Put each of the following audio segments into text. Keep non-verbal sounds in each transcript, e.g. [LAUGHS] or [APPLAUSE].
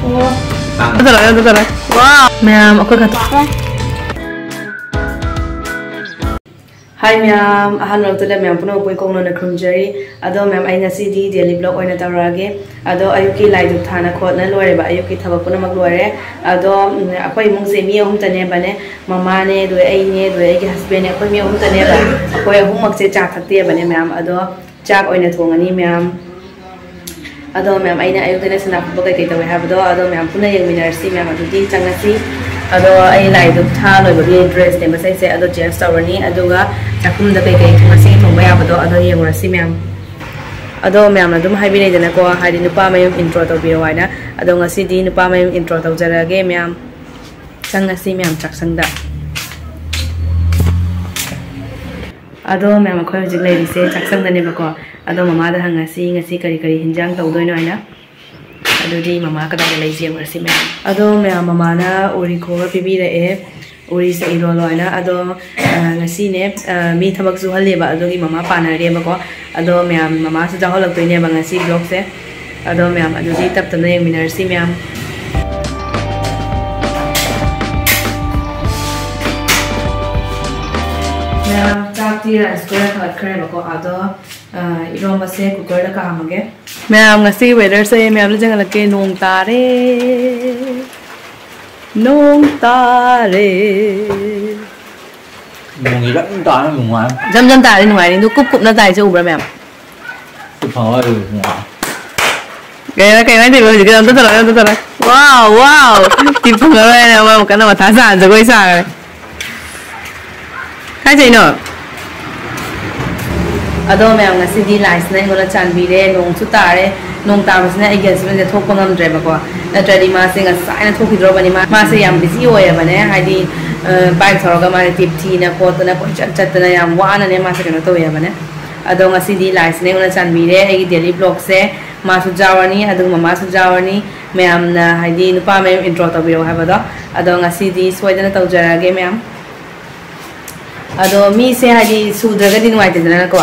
Ito talaga, ito talaga. Wow! Ma'am, ako ka Hi ma'am, ahan lang tula ma'am puno po kong na krumjari. Ado ma'am ay nasidi daily vlog na tawrage. Ado ayuki lai du thana khot na lore ba ayuki thaba puno maglore. Ado akoy mong se mi hum tane bane mama ne do ai ne do ai husband ne akoy mi hum tane ba. Akoy hum mak se cha thakte bane ma'am ado chak oy na thongani ma'am. adom yam aina ayudene sana bokai kai tawe have do adom yam puna yang minar si yam adu di changa si ado ai lai du tha loi bobi dress ne masai se ado jeans store ni ado ga chakum da kai kai thuma se thumba ya ado ado yang ra si yam ado yam adum hai bi nei jana ko hai di nupa mayum intro to bi wa na ado ngasi di nupa mayum intro to jara ge yam changa si yam chak sang da अदो मैम अखोई हजिक लेरिसे चाकसंगनेबको अदो ममा दा हंगासी ngasi kari kari hinjang tawdoino aina अदोदी ममा कदा लेजे ngasi मैम अदो मैम ममा ना ओरी खोगा पिबी रे ए ओरी से इरो लोना अदो ngasi ने मी थबक जुहलेबा अदोगी ममा पाना रेबको अदो मैम ममा से जाहो लगतोइनेबा ngasi मैम अदोदी तब ma'am Yeah. chakti rice ko khalat khare ba ko ado uh, iroma se cooker da ka hamage. Ma'am ngasi weather se ma'am jang la ke nong ta re nong ta re nong ira ta na nong ai jam jam ta re nong ai ni cup cup na dai se ubra ma'am cup ha ơi cái này cái này thì bây giờ cái đó tôi làm tôi làm wow wow. Tìm phong ở này là một cái nào mà thả sản rồi quay sản rồi hai chị nữa अदो मैं ngasi lines na ngona chanbire nong chu tare nong ta masina against me thok ko ngam dreba ko na tadi ma se nga sai na thok hidro bani ma ma se yam busy ho ya bane ha di bike thoro ga ma tip thi na ko to na ko chat chat na yam wa na ne ma se kana to ya bane अदो ngasi lines na ngona chanbire ai daily blog se ma su jawani adu mama su jawani ma'am ना हाइदी नुपा ma'am intro तबिरो हैबदा अदो ngasi di soidana tawjarage ma'am अदो मी से हाइदी सुद्रगदिन वाइते दना को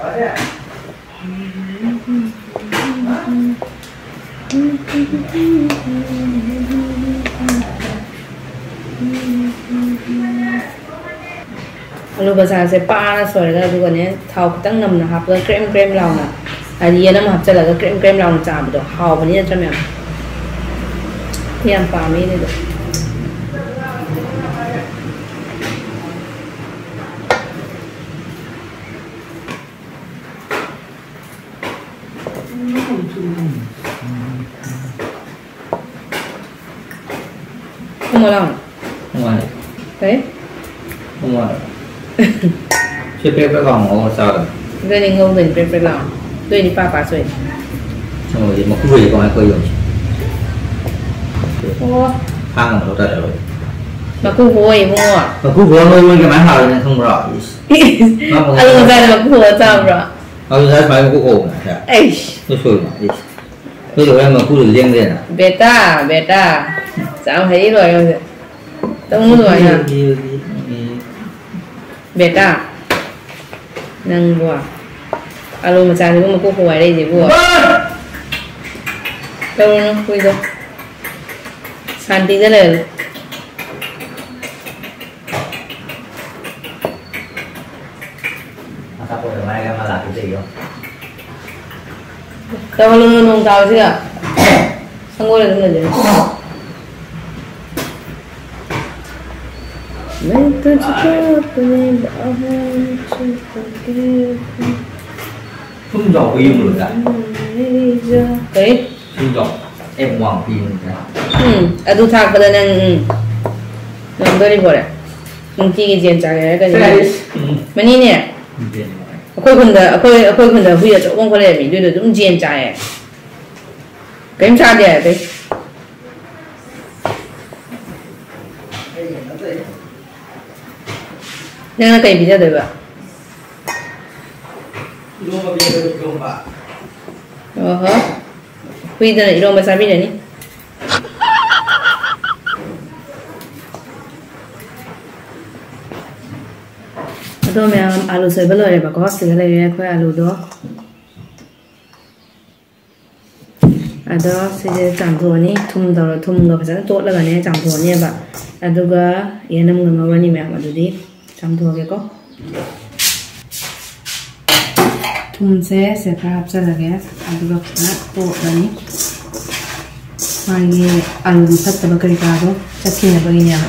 alu bazar se pa na soi ga du ne thau khitang nam na hap ga cream cream law na ari yana ma hap chala ga cream cream law na cha bu do hao ba ni cha me yam pa không có lòng ngoài đấy. Không ngoài [LAUGHS] chưa biết cái vòng ở sao rồi đây là ngâu mình bên bên lòng đây là pha pha rồi xong rồi một cái gì còn ai coi ô phang một tay rồi. Mà cô vui mua mà cứ vừa nuôi cái máy hào này không rõ. [LAUGHS] Luôn ra mà cô vừa sao rồi ờ thấy phải một cái ổ này ấy nó sôi mà bây giờ em mà cứ được riêng lên à. Beta beta sao thấy rồi? Tông rồi à? Beta nâng vừa alo mà sao thì mà cô vui đây gì vừa đâu nó vui rồi. Santi ra lời. Đâu luôn luôn nông tàu chứ à sang ngôi là cái gì When it turns. Phương giỏ yêu rồi cả. Đấy. Phương giỏ em hoàng phi rồi cả. Ừ, à du thạc cái này ừ. ừ Làm đôi đi bộ đấy. Mình chỉ cái diện trái cái này. mà đi nè. Khôi khẩn đó, khôi khôi khẩn đó bây giờ cho con có lẽ mình đưa được cũng diện trái. Cái em sao đấy, ഞങ്ങൾക്ക് ഏൽപ്പിച്ച ദൈവ ഓഹോ ഇത് ഇരോമ്പ Sawhney Aduh, memang alu saya belum ya, Pak Kos. Tinggal ya, kue alu doh. Aduh, saya campur ni, tum dah, tum dah. Pasal tu, laga ni campur ni, Pak. Aduh, ga, ya, nama nama ni memang aduh di. ꯆꯥꯝꯊꯣꯛꯑꯒꯦꯀꯣ ꯊꯨꯝꯁꯦ ꯁꯦꯈꯔ ꯍꯥꯞꯆꯜꯂꯒꯦ ꯑꯗꯨꯒ ꯐꯖꯅ ꯇꯣꯠꯂꯅꯤ ꯃꯥꯒꯤ ꯑꯥꯂꯨ ꯐꯠꯇꯕ ꯀꯔꯤ ꯀꯔꯥꯗꯣ ꯆꯠꯈꯤꯅꯕꯒꯤꯅꯦꯕ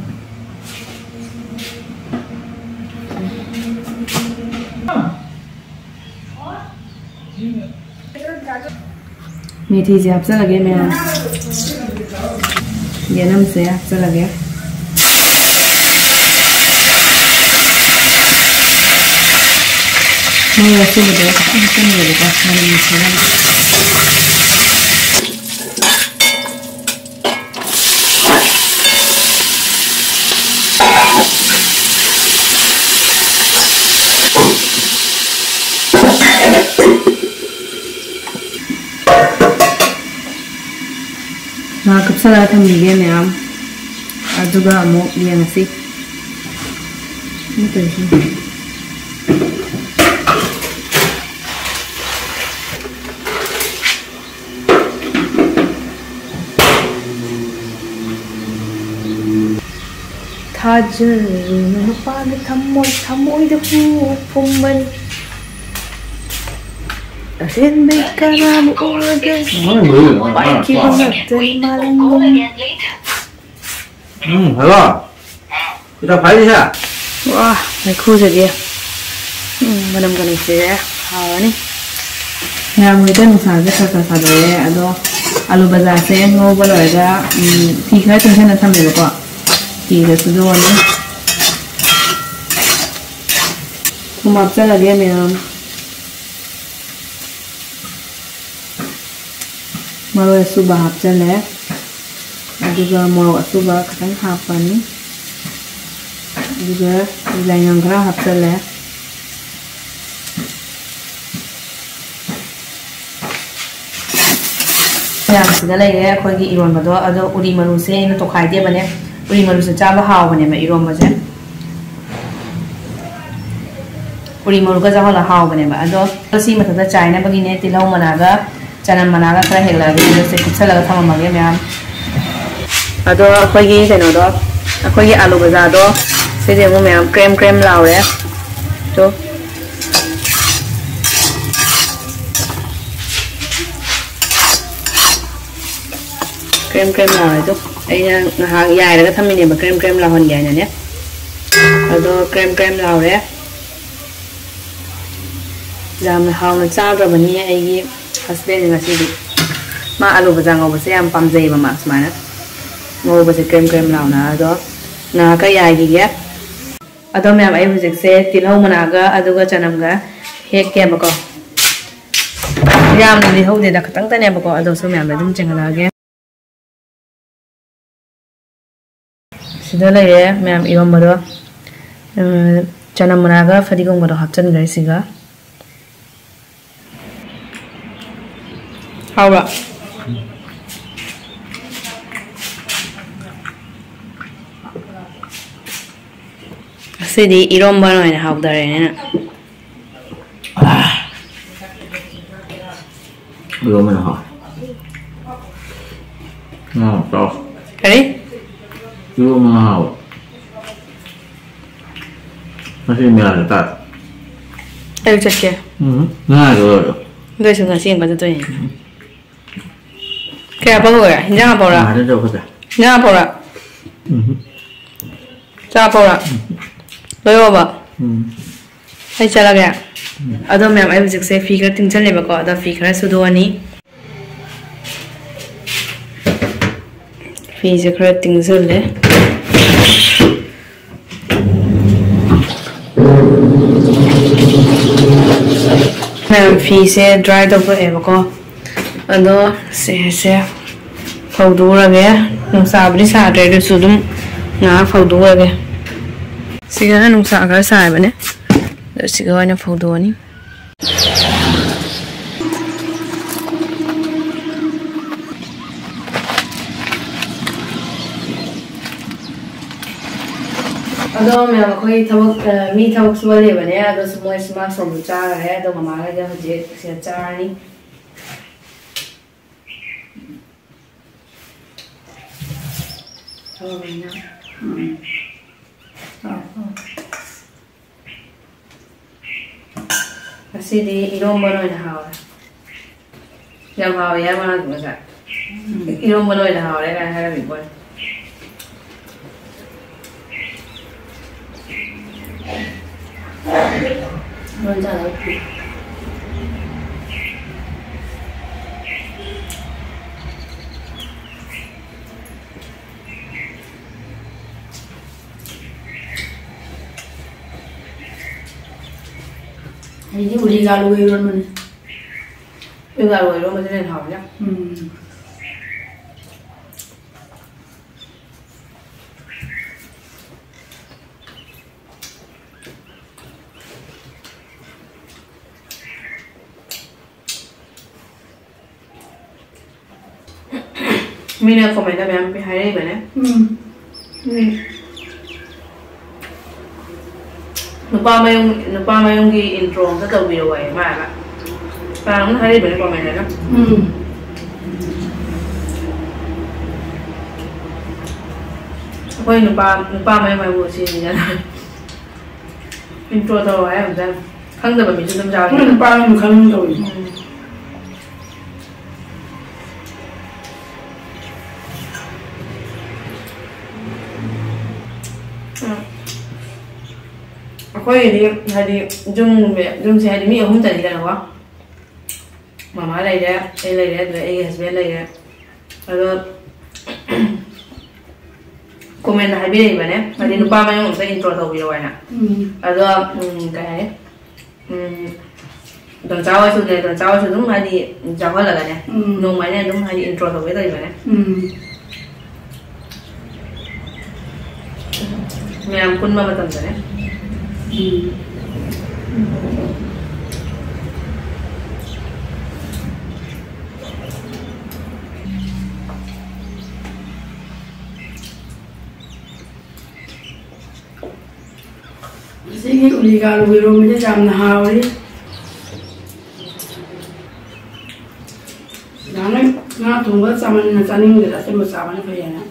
मेथी से आपसे लगे मैं गरम से आपसे लगे मैं वैसे बताया कितने नहीं लगेगा मैंने 나 급사라 탐 얘기하면 아주가 뭐 이해하시 이것도 있어 타즈 루노 파르 탐모 탐모이드 푸 폼만 Rin me karamu oges Baiki bumatel malengum Ừ, thấy không? Chúng ta phải đi hả? Wow, này khu rồi kìa. Ừ, mà nằm gần này sẽ hào này Nhà người ta nụt sản rất là sản sản đấy ạ Đó Alu bà già sẽ ngô bà lời ra. Ừ, thì khá tình thân là thăm được ạ Thì là sử dụng này Không mập ra là đi em malu 마루에 수박 합절래 juga mau suba kateng apa nih. Juga nilainya gerah habsel ya. Ya sudah ya aku lagi iron bado ada uri manusia ini toh kaya dia banyak uri manusia coba hau banyak mbak iron aja uri manusia coba lah hau banyak kalau sih si mata tuh China begini tilau managa chana manala khara hela video se kutsa laga thama mage myam ado akhoi gi à do akhoi gi alu baza do se de mo myam cream cream lao đấy, to cream cream lao chú, to ai hàng dài là ra ga mình để mà cream cream lao hon ga ne à ado cream cream lao đấy, làm hàng là sao rồi mình nghe ai husband ngasi ma alu baza ngau base am pam jei mama sẽ ngau base krem krem law na do na ka ya gi ya adom yam ai bujik se tilhau mana ga aduga chanam ga hek ke ba ko yam ni hau de da khatang ta ne ba ko ado so mẹ em yêu chengala ge sida la ye yam iwam phải đi mana ga fadi hấp chân hapchan gì siga không ạ ꯁꯤꯗꯤ ꯏꯔꯣꯝꯕ ꯑꯣꯏꯅ ꯍꯥꯎꯗꯔꯦꯅꯦꯅ 이러면 하. 어, 나. 그래? 이러면 하고. 사실 내가 알다. 알겠지? 응. 나 알아. 너희들 사실 맞아, 너희 kaya bawa ya, jangan bawa. Ada jauh kita. Jangan bawa. Jangan bawa. Lalu apa? Hei cakap ya. Ada memang ayam jeksa figure tinggal ni bakal ada figure sudah ni. Figure kira tinggal le. Memang figure dry double ayam bakal. अदो से से फौदूरगे नुसाबरी सारे दु सुदुम ना फौदूरगे सिगा नुसागर साबने दो सिगा वाने फौदोनी अदो मैं कोई थबक मी थबक सुबह ले बने अदो सुबह इसमें सोमचा है अदो ममारा जब जेठ से चार नहीं ¿no? Así de irón bueno eres ahora. Ya lo hago, ya lo van a comenzar. Irón bueno eres ahora, era dejar mi cuerpo. Buen. Hình như mình đi ra lui luôn mình Đi ra lui luôn mình nên hỏi nhá ừ. Mina comment là mẹ hay đấy bạn ấy. Ừ. nupa mayong nupa ông gi intro ta tau bi wai ma la pa ngun hari ben ko mai na hmm. Ko nupa nupa mayong mai wo si gì na intro ta wai am da khang da ba mi chu tam ja nupa mayong khang da wai ꯍꯣꯏꯗꯤ ꯍꯥꯏꯗꯤ ꯖꯨꯝ ꯖꯨꯝꯁꯦ ꯍꯥꯏꯗꯤ ꯃꯤ ꯑꯍꯨꯝ ꯆꯠꯂꯤꯗꯅꯀꯣ ꯃꯃꯥ ꯂꯩꯔꯦ ꯑꯩ ꯂꯩꯔꯦ ꯑꯗꯨꯗ ꯑꯩꯒꯤ ꯍꯁꯕꯦꯟ ꯂꯩꯔꯦ ꯑꯗꯣ ꯀꯣꯃꯦꯟꯗ ꯍꯥꯏꯕꯤꯔꯛꯏꯕꯅꯦ ꯍꯥꯏꯗꯤ ꯅꯨꯄꯥ ꯃꯌꯨꯝ ꯑꯝꯇ ꯏꯟꯇ꯭ꯔꯣ ꯇꯧꯕꯤꯔꯣ ꯍꯥꯏꯅ ꯑꯗꯣ ꯀꯩ ꯍꯥꯏ ꯗꯣꯟꯆꯥ ꯍꯣꯏꯁꯨꯅꯦ ꯗꯣꯟꯆꯥ ꯍꯣꯏꯁꯨ ꯑꯗꯨꯝ ꯍꯥꯏꯗꯤ ꯌꯥꯎꯍꯜꯂꯒꯅꯦ ꯅꯣꯡꯃꯩꯅ ꯑꯗꯨꯝ ꯍꯥꯏꯗꯤ ꯏꯟꯇ꯭ꯔꯣ ꯇꯧꯒꯦ ꯇꯧꯔꯤꯕꯅꯦ ꯃꯌꯥꯝ ꯄꯨꯟꯕ ꯃꯇꯝꯗꯅꯦ ừ. ꯁꯤꯒꯤ ꯎꯂꯤꯒ ꯑꯂꯨꯒꯤꯔꯣꯝꯁꯦ ꯌꯥꯝꯅ ꯍꯥꯎꯔꯤ ꯅꯍꯥꯟ ꯉꯥ ꯊꯣꯡꯕ ꯆꯥꯃꯟꯅ ꯆꯥꯅꯤꯡꯗꯦꯗ ꯑꯁꯦꯡꯕ ꯆꯥꯕꯅ ꯐꯩꯌꯦꯅ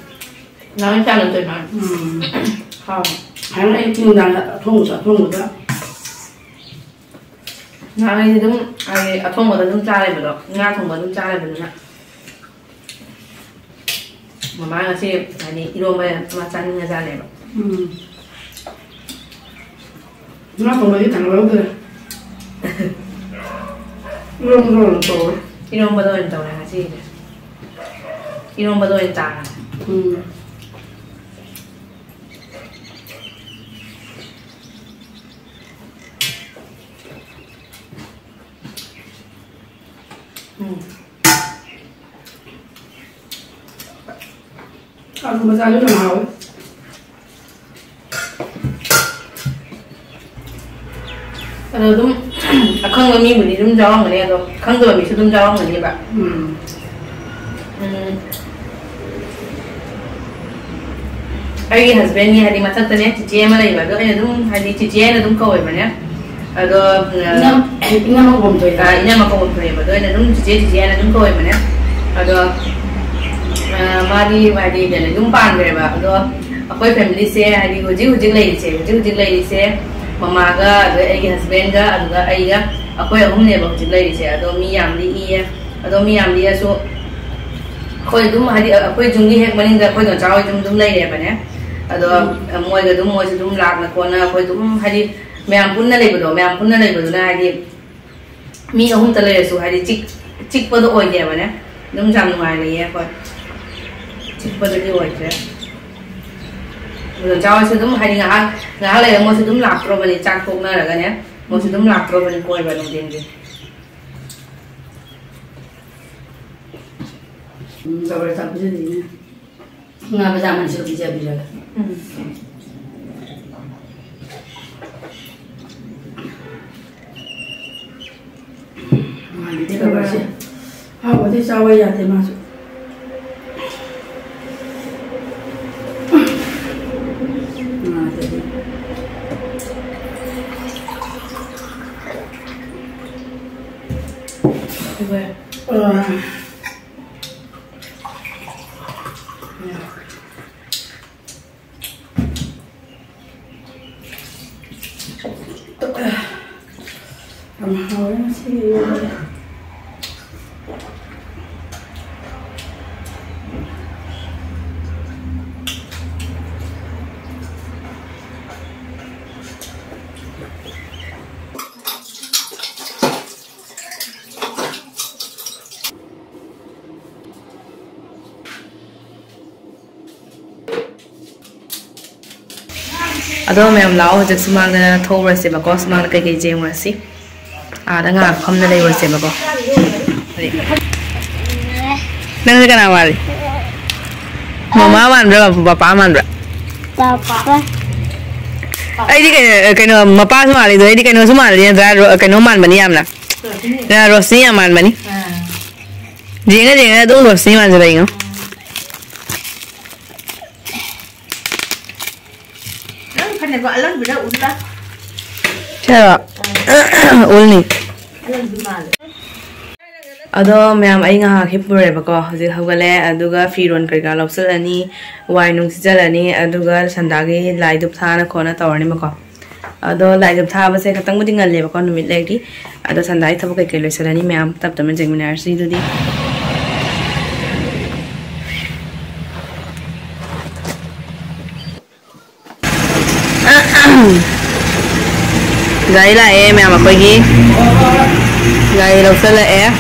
ꯅꯍꯥꯟ ꯆꯥꯅꯗꯣꯏ ꯃꯥꯜꯂꯦ ꯎꯝ ꯍꯥꯎ hắn ấy chừng nào là thông sợ thông rồi đó nga ấy thì đúng ai à thông là đúng cha này mà đó nga thông rồi đúng cha này mà đó mà má nga xem này đi luôn bây mà như nga ra này mà nga thông cái thằng lớn rồi luôn rồi tối 이런 버전이 나오네 하지 이런 버전이 나 음. Sao không có ra nước nào ấy ꯑꯗꯨꯝ ꯑꯈꯪꯕ ꯃꯤꯕꯨꯗꯤ ꯑꯗꯨꯝ ꯌꯥꯎꯔꯝꯒꯅꯤ ꯑꯗꯣ ꯈꯪꯗꯕ ꯃꯤꯁꯨ ꯑꯗꯨꯝ ꯌꯥꯎꯔꯝꯒꯅꯦꯕ ꯎꯝ ꯎꯝ ꯑꯩꯒꯤ ꯍꯁꯕꯦꯟꯒꯤ ꯍꯥꯏꯗꯤ ꯃꯊꯛꯇꯅꯦ ꯆꯤꯆꯦ ꯑꯃ ꯂꯩꯕ ꯑꯗꯣ ꯑꯩꯅ ꯑꯗꯨꯝ ꯍꯥꯏꯗꯤ ꯆꯤꯆꯦ ꯍꯥꯏꯅ ꯑꯗꯨꯝ ꯀꯧꯋꯦꯕꯅꯦ ꯑꯗꯣ ꯏꯅꯝꯃ ꯀꯧꯕꯝ ꯊꯣꯛꯑꯦꯕ ꯏꯅꯝꯃ ꯀꯧꯕꯝ ꯊꯣꯛꯑꯦꯕ ꯑꯗꯣ ꯑꯩꯅ ꯑꯗꯨꯝ ꯆꯤꯆꯦ ꯆꯤꯆꯦ ꯍꯥꯏꯅ ꯑꯗꯨꯝ ꯀꯧꯋꯦꯕꯅꯦ ꯑꯗꯣ મારી મારી એટલે ગુંપાન રહેવા અદો અખોઈ ફેમિલી સે હાડી હોજી હોજી લઈ છે હોજી હોજી લઈ છે મમાગા અદો એગી હસબેન્ડ ગા અદો એગા અખોઈ અહુમ ને હોજી લઈ છે અદો મી યામલી ઈ અદો મી યામલી અસો અખોઈ દુમ હાડી અખોઈ જુંગી હેક બની ગા અખોઈ નો ચાવ જુમ જુમ લઈ રે બને અદો મોય ગા દુમ મોય દુમ લાગ ને કોના અખોઈ દુમ હાડી મેમ પુન્ના લઈ બદો મેમ પુન્ના લઈ બદો ના હાડી મી અહુમ તલે સુ હાડી ચિક ચિક પદો ઓય દે બને દુમ જામ નુઆ લઈએ અખોઈ 이뻐들이 와있지 그래서 자와서 좀 하니 나 나래 뭐서 좀 락들어보니 짝꼭 나라가네 뭐서 좀 락들어보니 꼬이바는 된지 음 저걸 다 부르니 나 보자 만시로 비자 비자 아, 어디 싸워야 돼, 맞아. ꯑꯗꯣ ꯃꯌꯥꯝ ꯂꯥꯛꯑꯣ ꯍꯧꯖꯤꯛ ꯁꯨꯃꯥꯡꯗ ꯊꯣꯛꯎꯔꯁꯦꯕꯀꯣ ꯁꯨꯃꯥꯡꯗ ꯀꯩꯀꯩ ꯌꯦꯡꯉꯨꯔꯁꯤ ꯑꯥꯗ ꯉꯥꯏꯍꯥꯛ ꯐꯝꯅ ꯂꯩꯔꯨꯔꯁꯦꯕꯀꯣ ꯅꯪꯁꯦ ꯀꯅꯥ ꯃꯥꯜꯂꯤ ꯃꯃꯥ ꯃꯥꯟꯕ꯭ꯔꯥ ꯄꯄꯥ ꯃꯥꯟꯕ꯭ꯔꯥ Papa. ꯑꯩꯗꯤ ꯀꯩꯅꯣ ꯀꯩꯅꯣ ꯃꯄꯥꯁꯨ ꯃꯥꯜꯂꯤꯗꯣ ꯑꯩꯗꯤ ꯀꯩꯅꯣꯁꯨ ꯃꯥꯜꯂꯤ ꯅꯠꯇ꯭ꯔꯥ ꯔꯣ- ꯀꯩꯅꯣ ꯃꯥꯟꯕꯅꯤ ꯌꯥꯝꯅ ꯔ- ꯔꯣꯁꯅꯤ ꯌꯥꯝ ꯃꯥꯟꯕꯅꯤ ꯌꯦꯡꯉ ꯌꯦꯡꯉ ꯑꯗꯨꯝ ꯔꯣꯁꯅꯤ अद मैम अगर हाँ खेप पुरेबको हजी हवगल फ़ी रोन कड़का लोसल वाई नुसीचल संदा की खोन तौरनीको अद लाइद थाबसे खतम लेबको नुमित लेगी संदा थब कई कई लोसलनी मैम तब तब ज़मीन से gáy là em mà quay ghi gáy đầu xe lệ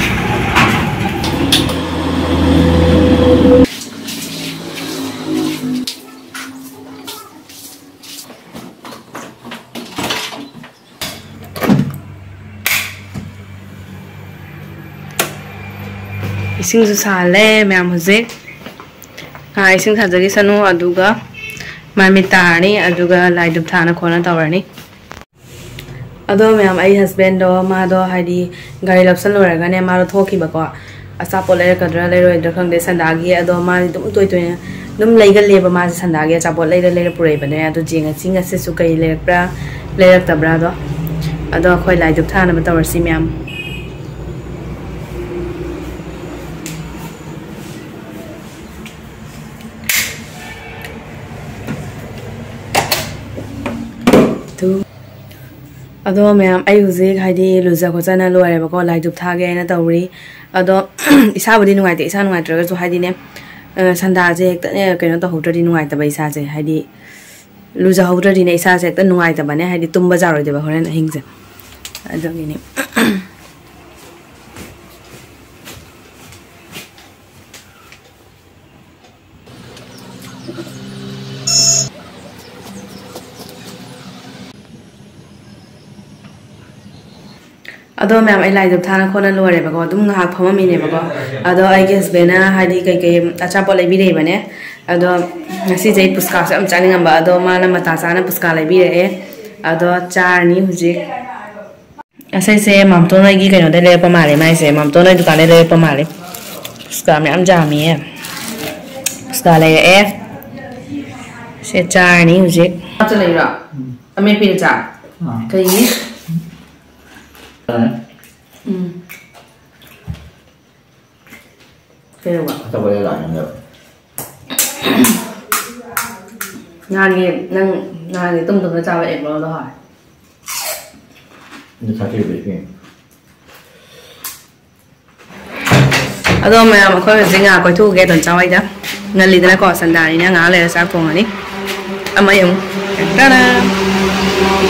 ising sa sale ma'am hujik ising sa jagi sanu aduga ꯃꯃꯤꯠ ꯇꯥꯔꯅꯤ ꯑꯗꯨꯒ ꯂꯥꯏ ꯙꯨꯞ ꯊꯥꯅ ꯈꯣꯠꯅ ꯇꯧꯔꯅꯤ ꯑꯗꯣ ꯃꯌꯥꯝ ꯑꯩ ꯍꯁꯕꯦꯟꯗꯣ ꯃꯥꯗꯣ ꯍꯥꯏꯗꯤ ꯒꯥꯔꯤ ꯂꯧꯁꯜꯂꯨꯔꯒꯅꯦ ꯃꯥꯗꯣ ꯊꯣꯛꯈꯤꯕꯀꯣ ꯑꯆꯥꯄꯣꯠ ꯂꯩꯔꯛꯀꯗ꯭ꯔꯥ ꯂꯩꯔꯣꯏꯗ꯭ꯔꯥ ꯈꯪꯗꯦ ꯁꯟꯗꯥꯒꯤ ꯑꯗꯣ ꯃꯥꯗꯤ ꯑꯗꯨꯝ ꯇꯣꯏ ꯇꯣꯏꯅ ꯑꯗꯨꯝ ꯂꯩꯒꯜꯂꯦꯕ ꯃꯥꯁꯦ ꯁꯟꯗꯥꯒꯤ ꯑꯆꯥꯄꯣꯠ ꯂꯩꯔ ꯂꯩꯔ ꯄꯨꯔꯛꯏꯕꯅꯦ ꯑꯗꯣ ꯌꯦꯡꯉꯁꯤ ꯉꯁꯤꯁꯨ ꯀꯩ ꯂꯩꯔꯛꯄ꯭ꯔꯥ ꯂꯩꯔꯛꯇꯕ꯭ꯔꯥꯗꯣ ꯑꯗꯣ ꯑꯩꯈꯣꯏ ꯂꯥꯏ ꯙꯨꯞ ꯊꯥꯅꯕ ꯇꯧꯔꯁꯤ ꯃꯌꯥꯝ ꯑꯗꯣ ꯃꯌꯥꯝ ꯑꯩ ꯍꯧꯖꯤꯛ ꯍꯥꯏꯗꯤ ꯂꯨꯖ ꯈꯣꯠꯆꯅ ꯂꯣꯏꯔꯦꯕꯀꯣ ꯂꯥꯏ ꯙꯨꯞ ꯊꯥꯒꯦ ꯍꯥꯏꯅ ꯇꯧꯔꯤ ꯑꯗꯣ ꯏꯁꯥꯕꯨꯗꯤ ꯅꯨꯡꯉꯥꯏꯇꯦ ꯏꯁꯥ ꯅꯨꯡꯉꯥꯏꯇ꯭ꯔꯒꯁꯨ ꯍꯥꯏꯗꯤꯅꯦ ꯑ, ꯁꯟꯗꯥꯁꯦ ꯍꯦꯛꯇꯅꯦ ꯀꯩꯅꯣ ꯇꯧꯍꯧꯗ꯭ꯔꯗꯤ ꯅꯨꯡꯉꯥꯏꯇꯕ ꯏꯁꯥꯁꯦ ꯍꯥꯏꯗꯤ ꯂꯨꯖꯍꯧꯗ꯭ꯔꯗꯤꯅꯦ ꯏꯁꯥꯁꯦ ꯍꯦꯛꯇ ꯅꯨꯡꯉꯥꯏꯇꯕꯅꯦ ꯍꯥꯏꯗꯤ ꯇꯨꯝꯕ ꯌꯥꯔꯣꯏꯗꯦꯕ ꯍꯣꯔꯦꯟ ꯑꯍꯤꯡꯁꯦ ꯑꯗꯨꯒꯤꯅꯤ अदो मैम आई लाइब था खोन लोरेबको फमीनेबको अद हस्बेन कई कई अचाप लेने से पुस्का चाब अद माता मता पुस्का अद अदो चारनी से मामतो की कहीं लेप माले माइसे मामतो दुकान लेप माले पुस्का मैम जामी पुस्का लेरे से हूँ अमेर पीर चार कहीं Ừ. Thế không ạ? Sao vậy lại nhận được? 나에게 난 나에게 좀 더는 자에 뭐라 할. 근데 자기를 왜 à rồi mà mà coi cái ngà coi thu cái tuần sau ấy chứ ngà lì tên là cỏ sàn đà này ngà lì là sao đi à mấy ông ta da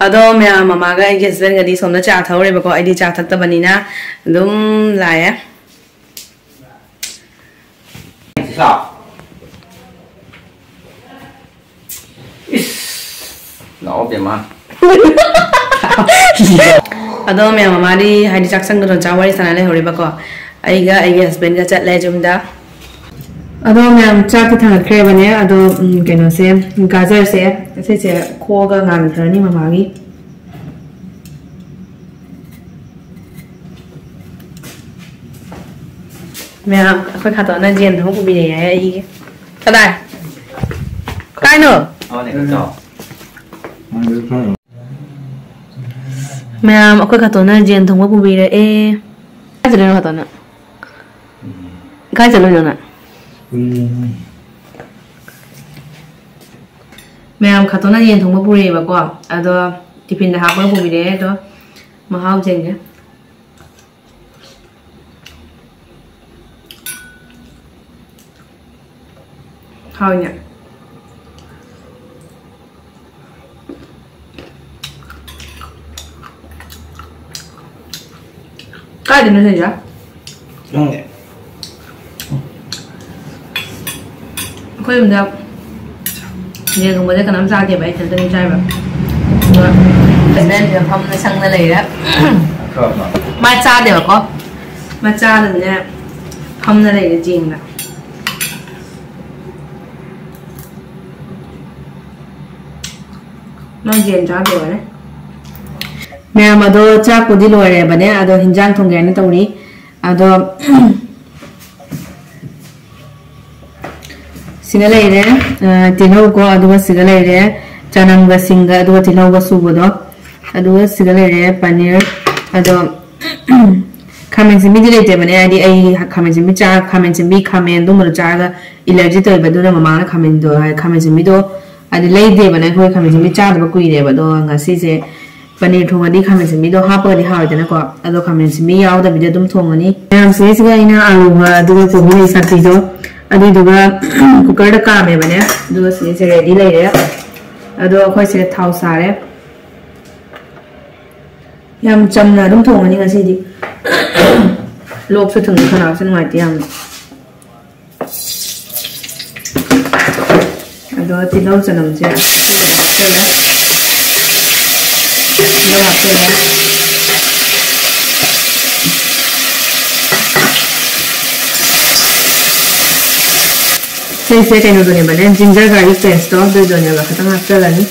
अदो मैं ममागा आई हस्बैंड गदी सोमना चा थौरेबको आईदी चा थक्तबनिना अदुम लाए lão bề mà đó mẹ mama đi hai đi chắc sang gần cháu đi sang này hồi đi bà con ai ga ai husband ga chặt lại chúng ta अदो मैम चाक ado बने अदो केनो से गाजर से से से खोगा गान करनी ममा की mẹ phải khát nó diện không có bị gì ấy ý thật đây cái nữa mẹ phải khát nó diện không có bị gì ấy cái gì nữa khát nó cái gì nữa 매암 가토나 옌 동마 뿌리 바고 아도 디핀다 하고 보미데 도 마하우 쟁게 하우냐 까야 되는 생이 야? 그런데 보입니다. 얘 먼저 그 남자한테 많이 전전히 짧아. 맨날 지금 밥을 상는 애야. 말 짜대요, 거. 말 짜는데 밥는 애가 찐다. 넌 지금 짜대요, 네? मैं अब दो चाकू दिलवाए बने आदो हिंजांग थोंगे ने तो उन्हीं आदो singa leire tinau go aduwa s i g a leire chanang ga singa aduwa tinau ga subo do aduwa s i g a leire panir, ado kamen simi dile te bane adi ai kamen simi cha kamen simi kamen dumur cha ga i l a j i t o ba do na mama na kamen do ai kamen simi do adi lei de bane ko kamen simi cha do ku ire ba do nga si se panir tonga di kamen simi do ha pa di ha de na ko ado kamen simi yaw da bi de dum thong ani am se se ga ina alu ga aduwa ko mi sa ti do ꯑꯗꯨꯗꯨꯒ ꯀꯨꯀꯔꯗ ꯀꯥꯝꯃꯦꯕꯅꯦ ꯑꯗꯨꯒ ꯁꯤꯁꯦ ꯔꯦꯗꯤ ꯂꯩꯔꯦ ꯑꯗꯣ ꯑꯩꯈꯣꯏꯁꯦ ꯊꯥꯎ ꯁꯥꯔꯦ ꯌꯥꯝ ꯆꯝꯅ ꯑꯗꯨꯝ ꯊꯣꯡꯉꯅꯤ ꯉꯁꯤꯗꯤ ꯂꯣꯛꯁꯨ ꯊꯨꯡꯉꯤ ꯈꯅꯥꯎꯁꯨ ꯅꯨꯡꯉꯥꯏꯇꯦ ꯌꯥꯝꯅ ꯑꯗꯣ ꯇꯤꯜꯍꯧ ꯆꯅꯝꯁꯦ ꯁꯤꯗ ꯍꯥꯞꯆꯜꯂꯦ ꯇꯤꯜꯍꯧ ꯍꯥꯞꯆꯜꯂꯦ 先生手のドニバねジンジャーガー1点ストンというドニバが固まったらに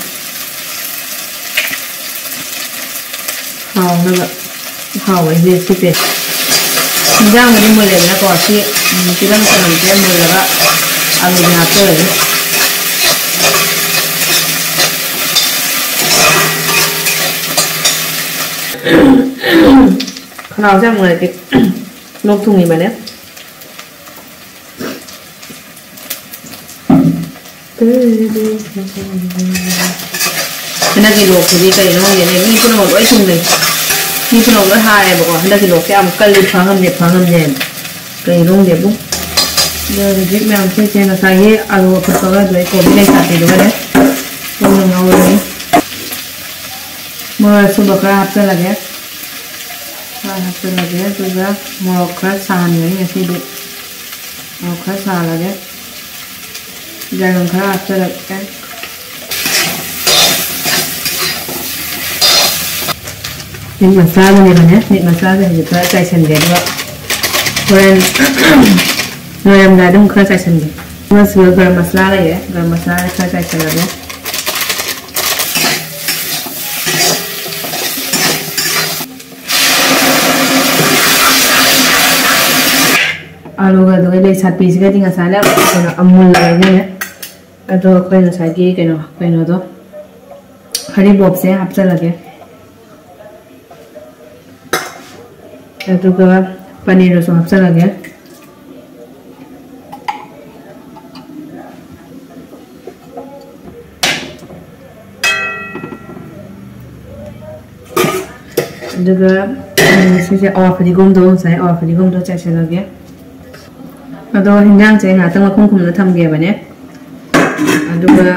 歯を長歯を入れてて जाऊंगी मुझे ना कॉफी किला में समझते हैं मुझे लगा अब बनाते हैं खाना से मुझे लोग थूंगी मैंने ꯍꯟꯗꯛꯀꯤ ꯂꯣꯛꯁꯤꯗꯤ ꯀꯩꯅꯣ ꯈꯪꯗꯦꯅꯦ ꯃꯤ ꯄꯨꯝꯅꯃꯛ ꯂꯣꯏ ꯊꯨꯡꯅꯩ ꯃꯤ ꯄꯨꯝꯅꯃꯛ ꯂꯣꯏ ꯍꯥꯏꯌꯦꯕꯀꯣ ꯍꯟꯗꯛꯀꯤ ꯂꯣꯛꯁꯦ ꯌꯥꯝ ꯀꯜꯂꯤ ꯐꯥꯉꯝꯗꯦ ꯐꯥꯉꯝꯗꯦ ꯀꯩꯅꯣ ꯈꯪꯗꯦꯕꯨ ꯑꯗꯣ ꯍꯧꯖꯤꯛ ꯃꯌꯥꯝ ꯁꯤꯁꯦ ꯉꯁꯥꯏꯒꯤ ꯑꯂꯨ ꯑꯐꯨꯠꯄꯒ ꯑꯗꯩ ꯀꯣꯕꯤ ꯂꯩ ꯁꯥꯇꯤꯗꯨꯒꯅꯦ ꯄꯨꯟꯅ ꯉꯧꯔꯅꯤ ꯃꯣꯔꯣꯛ ꯑꯁꯨꯕ ꯈꯔ ꯍꯥꯞꯆꯜꯂꯒꯦ ꯈꯔ ꯍꯥꯞꯆꯜꯂꯒꯦ ꯑꯗꯨꯒ ꯃꯣꯔꯣꯛ ꯈꯔ ꯁꯥꯍꯟꯒꯅꯤ ꯉꯁꯤꯗꯤ ꯃꯣꯔꯣꯛ ꯈꯔ ꯁꯥꯍꯜꯂꯒꯦ ꯌꯥꯏꯉꯪ ꯈꯔ ꯍꯥꯞꯆꯜꯂꯒꯦ ꯃꯤꯠ ꯃꯁꯂꯥꯗꯅꯦꯕꯅꯦ ꯃꯤꯠ ꯃꯁꯂꯥꯁꯦ ꯍꯧꯖꯤꯛ ꯈꯔ ꯆꯥꯏꯁꯟꯒꯦ ꯑꯗꯨꯒ ꯍꯣꯔꯦꯟ ꯂꯣꯏꯔꯝꯗꯥꯏ ꯑꯗꯨꯝ ꯈꯔ ꯆꯥꯏꯁꯟꯒꯦ ꯑꯃꯁꯨ ꯒꯔꯝ ꯃꯁꯂꯥ ꯂꯩꯌꯦ ꯒꯔꯝ ꯃꯁꯂꯥ ꯈꯔ ꯆꯥꯏꯁꯜꯂꯒꯦ ꯑꯥꯂꯨꯒ ꯑꯗꯨꯒ ꯂꯩ ꯁꯥꯠꯄꯤꯁꯤꯒꯗꯤ ꯉꯁꯥꯏꯅ ꯀꯩꯅꯣ ꯑꯃꯨꯜꯂꯒꯅꯦ ꯑꯗꯣ ꯑꯩꯈꯣꯏ ꯉꯁꯥꯏꯒꯤ ꯀꯩꯅꯣ ꯀꯩꯅꯣꯗꯣ ꯍꯔꯤꯕꯣꯞꯁꯦ ꯍꯥꯞꯆꯤꯜꯂꯒꯦ ꯑꯗꯨꯒ ꯄꯅꯤꯔꯗꯨꯁꯨ ꯍꯥꯞꯆꯤꯜꯂꯒꯦ ꯑꯗꯨꯒ ꯁꯤꯁꯦ ꯑꯋꯥ ꯐꯗꯤꯒꯣꯝꯗꯣ ꯉꯁꯥꯏ ꯑꯋꯥ ꯐꯗꯤꯒꯣꯝꯗꯣ ꯆꯥꯏꯁꯤꯜꯂꯒꯦ ꯑꯗꯣ ꯍꯤꯟꯖꯥꯡꯁꯦ ꯉꯥꯛꯇꯪ ꯃꯈꯨꯝ ꯈꯨꯝꯅ ꯊꯝꯒꯦꯕꯅꯦ ꯑꯗꯨꯒ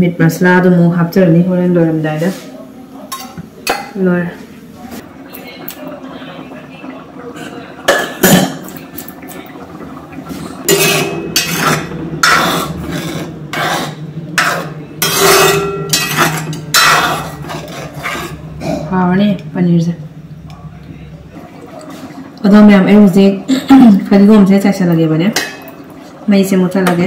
ꯃꯤꯠ ꯃꯁꯂꯥꯗꯣ ꯑꯃꯨꯛ ꯍꯥꯞꯆꯔꯅꯤ ꯍꯣꯔꯦꯟ ꯂꯣꯏꯔꯝꯗꯥꯏꯗ ꯂꯣꯏꯔꯦ ꯍꯥꯎꯔꯅꯤ ꯄꯅꯤꯔꯁꯦ ꯑꯗꯣ ꯃꯌꯥꯝ ꯑꯩ ꯍꯧꯖꯤꯛ ꯐꯗꯤꯒꯣꯝꯁꯦ ꯆꯥꯏꯁꯜꯂꯒꯦꯕꯅꯦ ꯃꯩꯁꯦ ꯃꯨꯠꯊꯠꯂꯒꯦ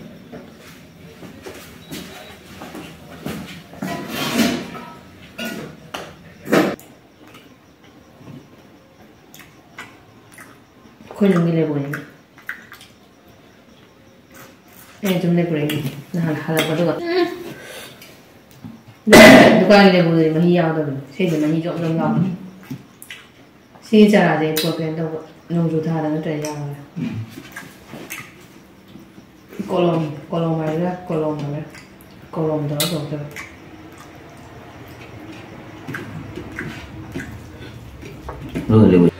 Quello mi le vuole. Eh, tu le vuole. No, la la guardo. Dukan le vuole, ma hi yao da. Sei de ma hi jo long yao. Sei ja la de po pen do no ju tha da no twa yao la. Kolom, kolom ma la, kolom ma la. Kolom da do da. လို့လေ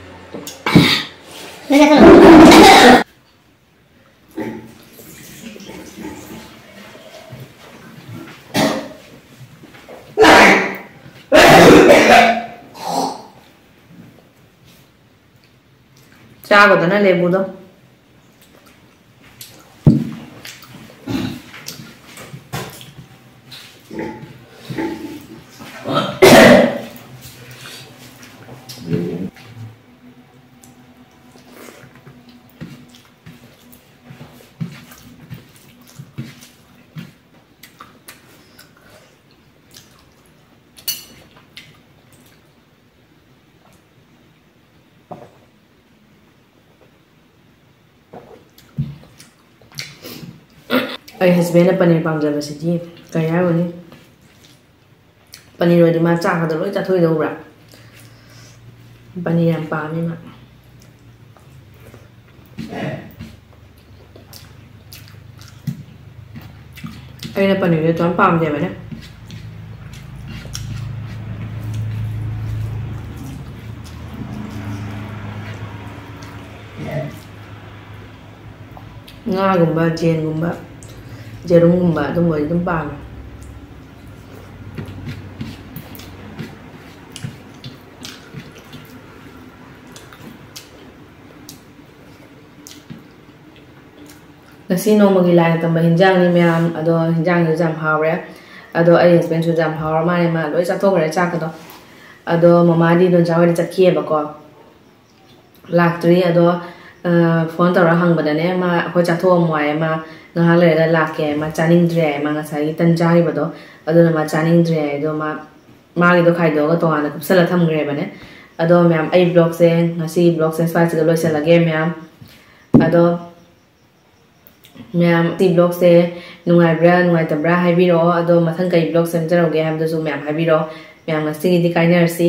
क्या आग होता ꯑꯩ ꯍꯁꯕꯦꯟꯅ ꯄꯅꯤꯔ ꯄꯥꯝꯖꯕꯁꯤꯗꯤ ꯀꯔꯤ ꯍꯥꯏꯔꯨꯅꯤ ꯄꯅꯤꯔ ꯑꯣꯏꯔꯗꯤ ꯃꯥ ꯆꯥꯛꯀꯗ ꯂꯣꯏ ꯆꯥꯊꯣꯛꯏꯗꯧꯕ꯭ꯔꯥ ꯄꯅꯤꯔ ꯌꯥꯝ ꯄꯥꯝꯃꯤ ꯃꯥ ꯑꯩꯅ ꯄꯅꯤꯔꯗꯣ ꯌꯥꯝ ꯄꯥꯝꯗꯦꯕꯅꯦ ꯉꯥꯒꯨꯝꯕ ꯖꯦꯟꯒꯨꯝꯕ 재롱국만 어떤 거 이런 cái Nasi no magi lai tam bahin jang ni mea, ado jang ni jam hao re. Ado ai expense chu jam hao mà ni ma loi cha thok re cha ka do ado mama di don jaw ni cha kie ba ko. Lak tri ado uh, phone ta ra hang ba da ne, ma ko cha thom wai ꯉꯥꯏꯍꯥꯛ ꯂꯩꯔꯒ ꯂꯥꯛꯀꯦ ꯃꯥ ꯆꯥꯅꯤꯡꯗ꯭ꯔꯦ ꯍꯥꯏꯌꯦ ꯃꯥ ꯉꯁꯥꯏꯒꯤ ꯇꯟ ꯆꯥꯈꯤꯕꯗꯣ ꯑꯗꯨꯅ ꯃꯥ ꯆꯥꯅꯤꯡꯗ꯭ꯔꯦ ꯍꯥꯏꯌꯦ ꯑꯗꯣ ꯃꯥ ꯃꯥꯒꯤꯗꯣ ꯈꯥꯏꯗꯣꯛꯑꯒ ꯇꯣꯉꯥꯟꯅ ꯀꯨꯞꯁꯜꯂ ꯊꯝꯈ꯭ꯔꯦꯕꯅꯦ ꯑꯗꯣ ꯃꯌꯥꯝ ꯑꯩ ꯕ꯭ꯂꯣꯛꯁꯦ ꯉꯁꯤ ꯕ꯭ꯂꯣꯛꯁꯦ ꯁ꯭ꯋꯥꯏꯁꯤꯗ ꯂꯣꯏꯁꯤꯜꯂꯒꯦ ꯃꯌꯥꯝ ꯑꯗꯣ ꯃꯌꯥꯝ ꯁꯤ ꯕ꯭ꯂꯣꯛꯁꯦ ꯅꯨꯡꯉꯥꯏꯕ꯭ꯔꯥ ꯅꯨꯡꯉꯥꯏꯇꯕ꯭ꯔꯥ ꯍꯥꯏꯕꯤꯔꯛꯑꯣ ꯑꯗꯣ ꯃꯊꯪ ꯀꯩ ꯕ꯭ꯂꯣꯛ ꯁꯦꯝꯖꯔꯛꯎꯒꯦ ꯍꯥꯏꯕꯗꯨꯁꯨ ꯃꯌꯥꯝ ꯍꯥꯏꯕꯤꯔꯛꯑꯣ ꯃꯌꯥꯝ ꯉꯁꯤꯒꯤꯗꯤ ꯀꯥꯏꯅꯔꯁꯤ